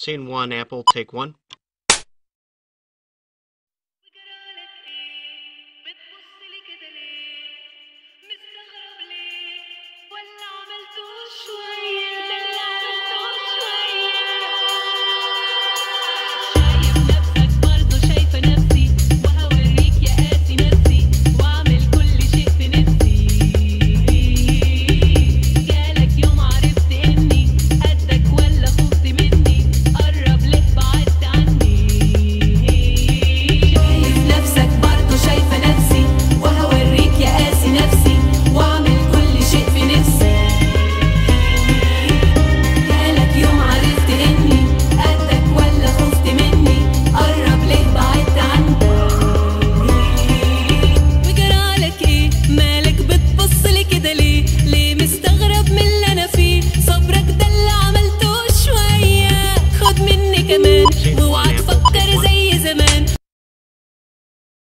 Scene one, Apple, take one.